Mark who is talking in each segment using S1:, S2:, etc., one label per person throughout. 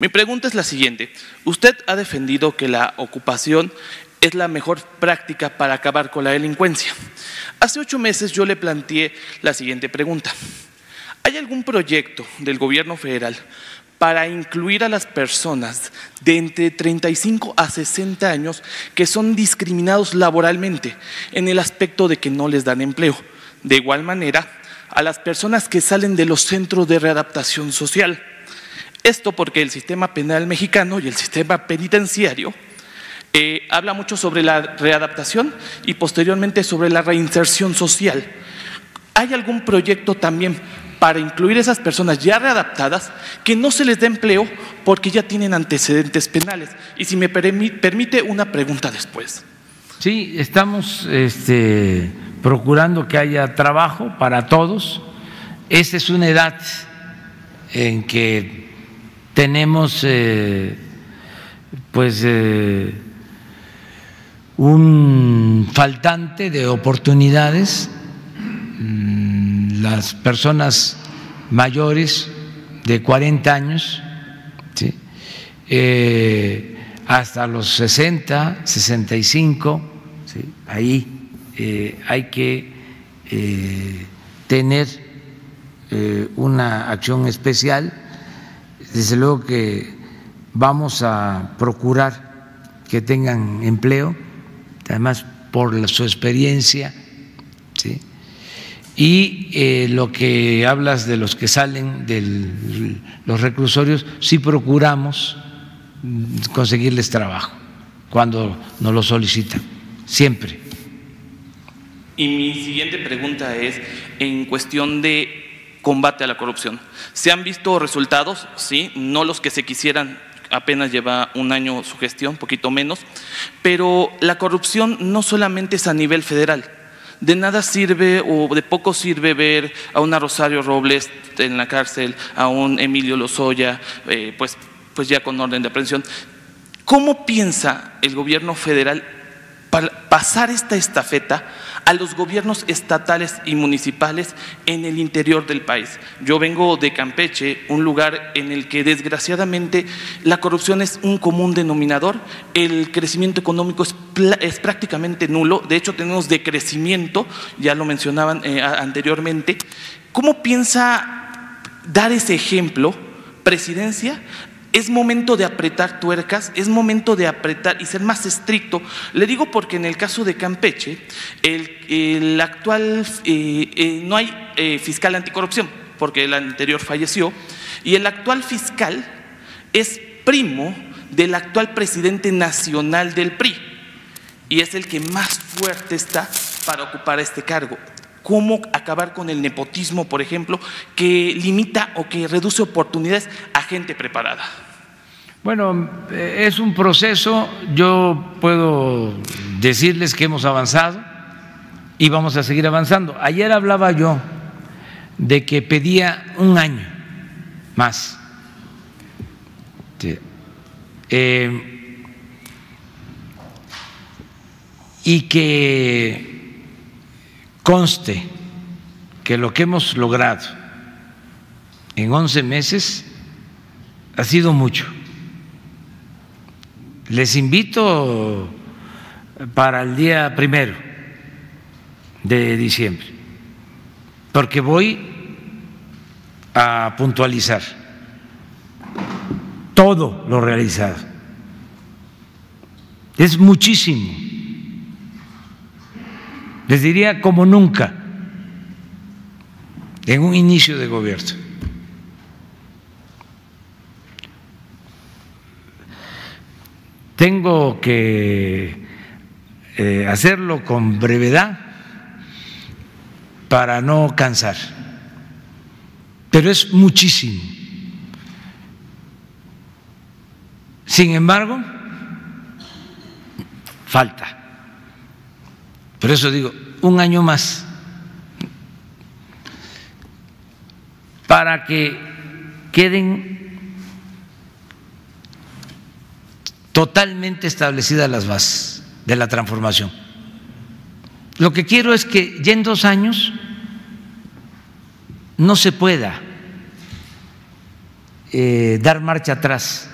S1: Mi pregunta es la siguiente. Usted ha defendido que la ocupación es la mejor práctica para acabar con la delincuencia. Hace ocho meses yo le planteé la siguiente pregunta. ¿Hay algún proyecto del gobierno federal para incluir a las personas de entre 35 a 60 años que son discriminados laboralmente en el aspecto de que no les dan empleo? De igual manera, a las personas que salen de los centros de readaptación social esto porque el sistema penal mexicano y el sistema penitenciario eh, habla mucho sobre la readaptación y posteriormente sobre la reinserción social. ¿Hay algún proyecto también para incluir esas personas ya readaptadas que no se les dé empleo porque ya tienen antecedentes penales? Y si me permite una pregunta después.
S2: Sí, estamos este, procurando que haya trabajo para todos. Esta es una edad en que tenemos eh, pues eh, un faltante de oportunidades, mm, las personas mayores de 40 años, eh, hasta los 60, 65, ahí hay que tener una acción especial desde luego que vamos a procurar que tengan empleo, además por su experiencia, ¿sí? Y eh, lo que hablas de los que salen de los reclusorios, sí procuramos conseguirles trabajo cuando nos lo solicitan, siempre.
S1: Y mi siguiente pregunta es en cuestión de combate a la corrupción. ¿Se han visto resultados? Sí, no los que se quisieran, apenas lleva un año su gestión, poquito menos, pero la corrupción no solamente es a nivel federal. De nada sirve o de poco sirve ver a una Rosario Robles en la cárcel, a un Emilio Lozoya, eh, pues, pues ya con orden de aprehensión. ¿Cómo piensa el gobierno federal pasar esta estafeta a los gobiernos estatales y municipales en el interior del país. Yo vengo de Campeche, un lugar en el que desgraciadamente la corrupción es un común denominador, el crecimiento económico es, prácticamente nulo, de hecho tenemos decrecimiento, ya lo mencionaban eh, anteriormente. ¿Cómo piensa dar ese ejemplo, presidencia, es momento de apretar tuercas, es momento de apretar y ser más estricto. Le digo porque en el caso de Campeche, el, actual, eh, eh, no hay eh, fiscal anticorrupción, porque el anterior falleció, y el actual fiscal es primo del actual presidente nacional del PRI, y es el que más fuerte está para ocupar este cargo cómo acabar con el nepotismo, por ejemplo, que limita o que reduce oportunidades gente preparada.
S2: Bueno, es un proceso, yo puedo decirles que hemos avanzado y vamos a seguir avanzando. Ayer hablaba yo de que pedía un año más. Eh, y que Conste que lo que hemos logrado en 11 meses ha sido mucho. Les invito para el día primero de diciembre, porque voy a puntualizar todo lo realizado. Es muchísimo les diría como nunca en un inicio de gobierno. Tengo que eh, hacerlo con brevedad para no cansar, pero es muchísimo. Sin embargo, falta. Por eso digo, un año más para que queden totalmente establecidas las bases de la transformación. Lo que quiero es que ya en dos años no se pueda eh, dar marcha atrás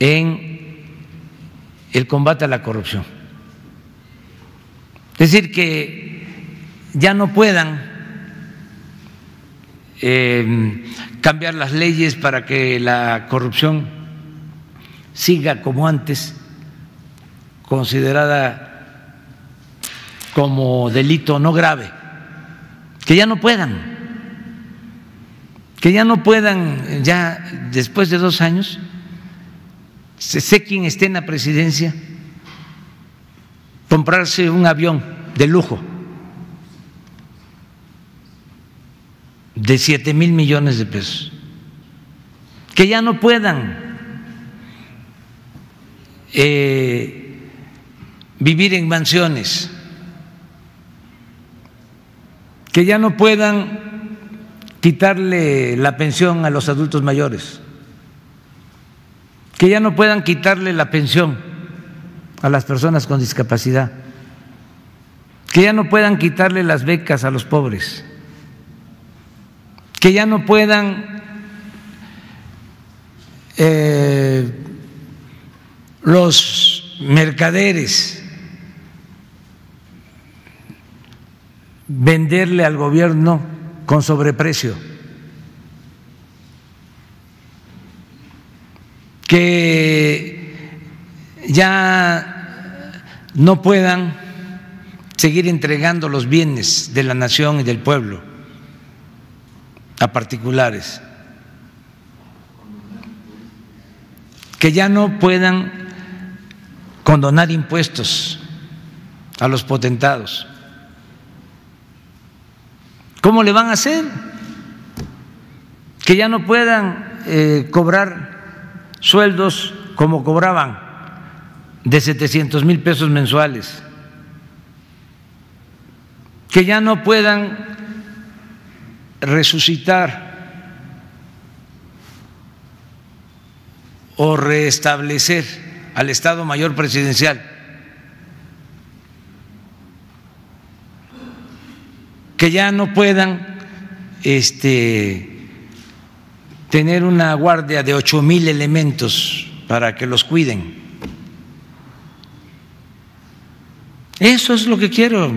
S2: en el combate a la corrupción. Es decir, que ya no puedan eh, cambiar las leyes para que la corrupción siga como antes, considerada como delito no grave, que ya no puedan, que ya no puedan, ya después de dos años, sé quién esté en la presidencia, comprarse un avión de lujo de siete mil millones de pesos, que ya no puedan eh, vivir en mansiones, que ya no puedan quitarle la pensión a los adultos mayores, que ya no puedan quitarle la pensión a las personas con discapacidad, que ya no puedan quitarle las becas a los pobres que ya no puedan eh, los mercaderes venderle al gobierno con sobreprecio, que ya no puedan seguir entregando los bienes de la nación y del pueblo a particulares, que ya no puedan condonar impuestos a los potentados. ¿Cómo le van a hacer? Que ya no puedan eh, cobrar sueldos como cobraban de 700 mil pesos mensuales, que ya no puedan resucitar o restablecer al Estado Mayor Presidencial. Que ya no puedan este, tener una guardia de ocho mil elementos para que los cuiden. Eso es lo que quiero.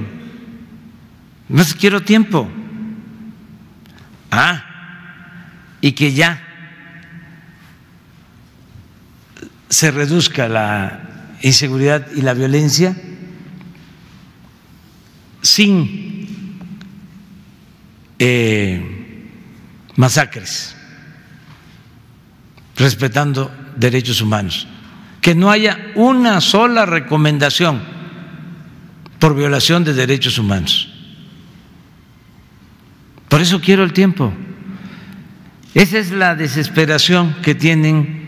S2: No quiero tiempo. Ah, y que ya se reduzca la inseguridad y la violencia sin eh, masacres, respetando derechos humanos, que no haya una sola recomendación por violación de derechos humanos. Por eso quiero el tiempo. Esa es la desesperación que tienen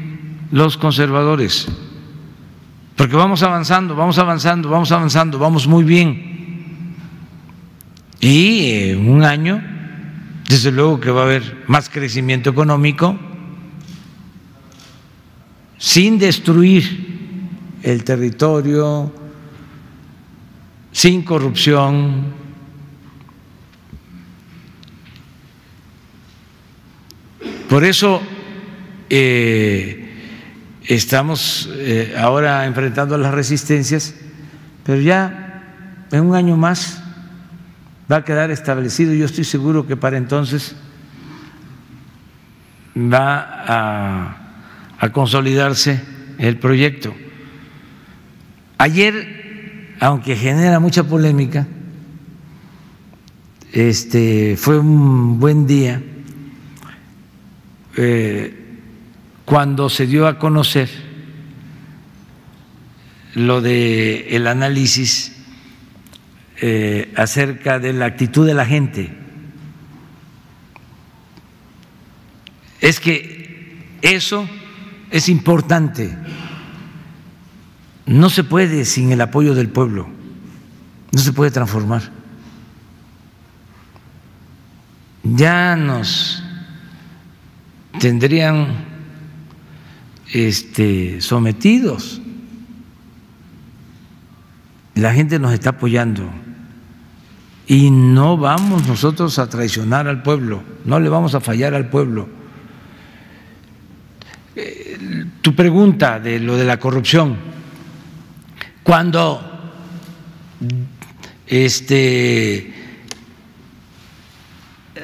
S2: los conservadores. Porque vamos avanzando, vamos avanzando, vamos avanzando, vamos muy bien. Y en un año, desde luego que va a haber más crecimiento económico, sin destruir el territorio, sin corrupción, Por eso eh, estamos eh, ahora enfrentando las resistencias, pero ya en un año más va a quedar establecido. Yo estoy seguro que para entonces va a, consolidarse el proyecto. Ayer, aunque genera mucha polémica, este fue un buen día eh, cuando se dio a conocer lo de el análisis eh, acerca de la actitud de la gente. Es que eso es importante. No se puede sin el apoyo del pueblo, no se puede transformar. Ya nos tendrían este, sometidos. La gente nos está apoyando y no vamos nosotros a traicionar al pueblo, no le vamos a fallar al pueblo. eh, tu pregunta de lo de la corrupción, cuando este,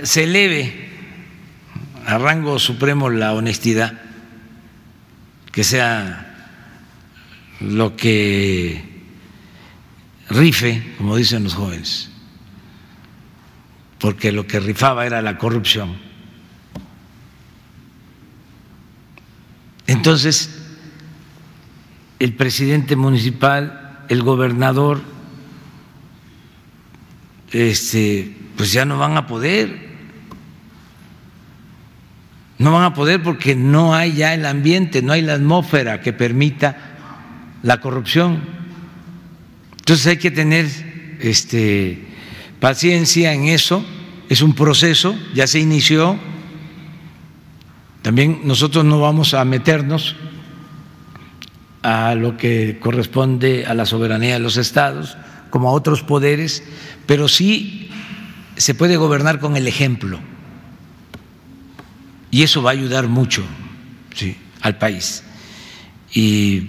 S2: se eleve a rango supremo la honestidad, que sea lo que rife, como dicen los jóvenes, porque lo que rifaba era la corrupción. Entonces, el presidente municipal, el gobernador, este, pues ya no van a poder. No van a poder porque no hay ya el ambiente, no hay la atmósfera que permita la corrupción. Entonces hay que tener este, paciencia en eso, es un proceso, ya se inició. También nosotros no vamos a meternos a lo que corresponde a la soberanía de los estados, como a otros poderes, pero sí se puede gobernar con el ejemplo. Y eso va a ayudar mucho al país. Y